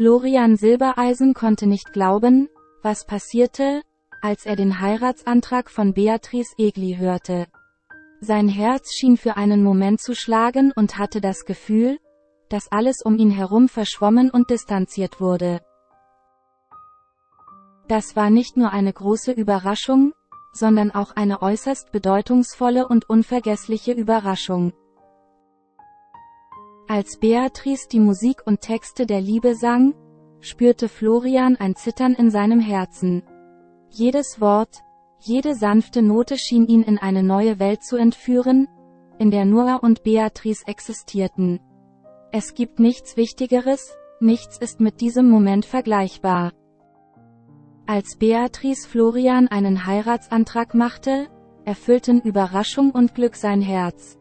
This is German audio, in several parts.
Florian Silbereisen konnte nicht glauben, was passierte, als er den Heiratsantrag von Beatrice Egli hörte. Sein Herz schien für einen Moment zu schlagen und hatte das Gefühl, dass alles um ihn herum verschwommen und distanziert wurde. Das war nicht nur eine große Überraschung, sondern auch eine äußerst bedeutungsvolle und unvergessliche Überraschung. Als Beatrice die Musik und Texte der Liebe sang, spürte Florian ein Zittern in seinem Herzen. Jedes Wort, jede sanfte Note schien ihn in eine neue Welt zu entführen, in der Noah und Beatrice existierten. Es gibt nichts Wichtigeres, nichts ist mit diesem Moment vergleichbar. Als Beatrice Florian einen Heiratsantrag machte, erfüllten Überraschung und Glück sein Herz.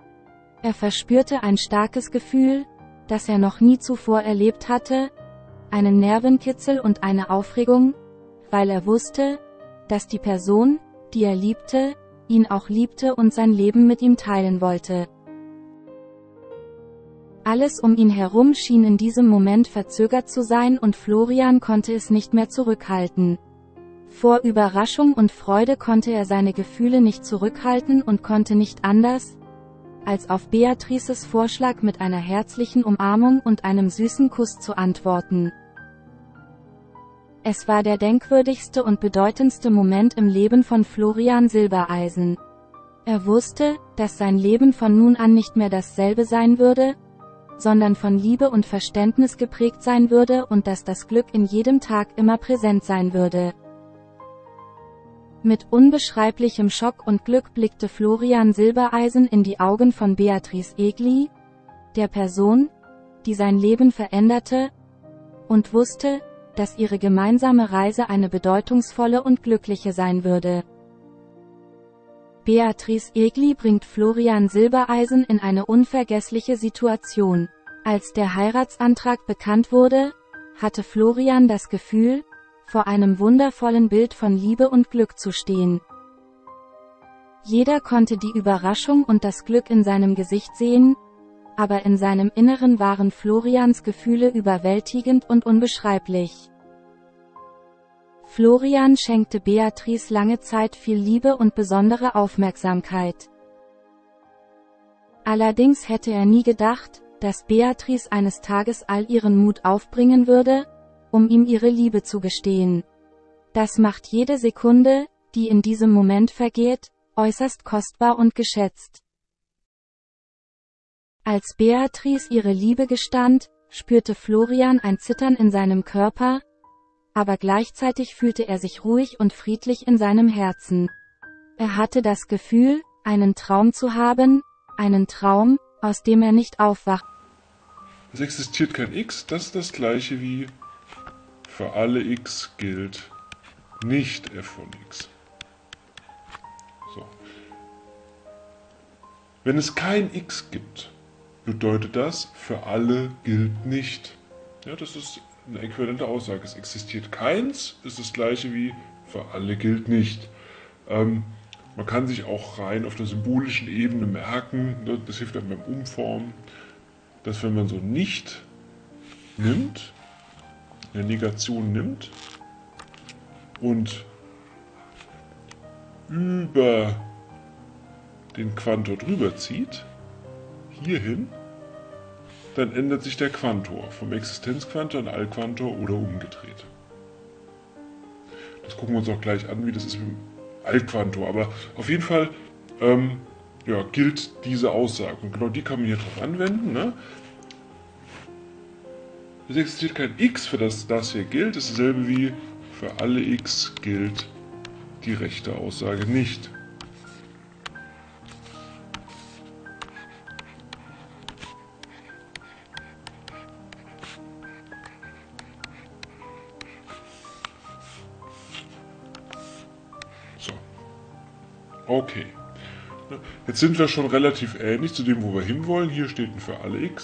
Er verspürte ein starkes Gefühl, das er noch nie zuvor erlebt hatte, einen Nervenkitzel und eine Aufregung, weil er wusste, dass die Person, die er liebte, ihn auch liebte und sein Leben mit ihm teilen wollte. Alles um ihn herum schien in diesem Moment verzögert zu sein und Florian konnte es nicht mehr zurückhalten. Vor Überraschung und Freude konnte er seine Gefühle nicht zurückhalten und konnte nicht anders, als auf Beatrices Vorschlag mit einer herzlichen Umarmung und einem süßen Kuss zu antworten. Es war der denkwürdigste und bedeutendste Moment im Leben von Florian Silbereisen. Er wusste, dass sein Leben von nun an nicht mehr dasselbe sein würde, sondern von Liebe und Verständnis geprägt sein würde und dass das Glück in jedem Tag immer präsent sein würde. Mit unbeschreiblichem Schock und Glück blickte Florian Silbereisen in die Augen von Beatrice Egli, der Person, die sein Leben veränderte, und wusste, dass ihre gemeinsame Reise eine bedeutungsvolle und glückliche sein würde. Beatrice Egli bringt Florian Silbereisen in eine unvergessliche Situation. Als der Heiratsantrag bekannt wurde, hatte Florian das Gefühl, vor einem wundervollen Bild von Liebe und Glück zu stehen. Jeder konnte die Überraschung und das Glück in seinem Gesicht sehen, aber in seinem Inneren waren Florians Gefühle überwältigend und unbeschreiblich. Florian schenkte Beatrice lange Zeit viel Liebe und besondere Aufmerksamkeit. Allerdings hätte er nie gedacht, dass Beatrice eines Tages all ihren Mut aufbringen würde, um ihm ihre Liebe zu gestehen. Das macht jede Sekunde, die in diesem Moment vergeht, äußerst kostbar und geschätzt. Als Beatrice ihre Liebe gestand, spürte Florian ein Zittern in seinem Körper, aber gleichzeitig fühlte er sich ruhig und friedlich in seinem Herzen. Er hatte das Gefühl, einen Traum zu haben, einen Traum, aus dem er nicht aufwacht. Es existiert kein X, das ist das gleiche wie für alle x gilt nicht f von x. So. Wenn es kein x gibt, bedeutet das, für alle gilt nicht. Ja, das ist eine äquivalente Aussage. Es existiert keins, ist das gleiche wie für alle gilt nicht. Ähm, man kann sich auch rein auf der symbolischen Ebene merken, ne, das hilft dann beim Umformen, dass wenn man so nicht nimmt, eine Negation nimmt und über den Quantor drüber zieht, hierhin, dann ändert sich der Quantor vom Existenzquantor in Allquantor oder umgedreht. Das gucken wir uns auch gleich an, wie das ist mit dem Allquantor. Aber auf jeden Fall ähm, ja, gilt diese Aussage. Und genau die kann man hier drauf anwenden. Ne? Es existiert kein x, für das das hier gilt. Das ist dasselbe wie für alle x gilt die rechte Aussage nicht. So. Okay. Jetzt sind wir schon relativ ähnlich zu dem, wo wir hinwollen. Hier steht ein für alle x.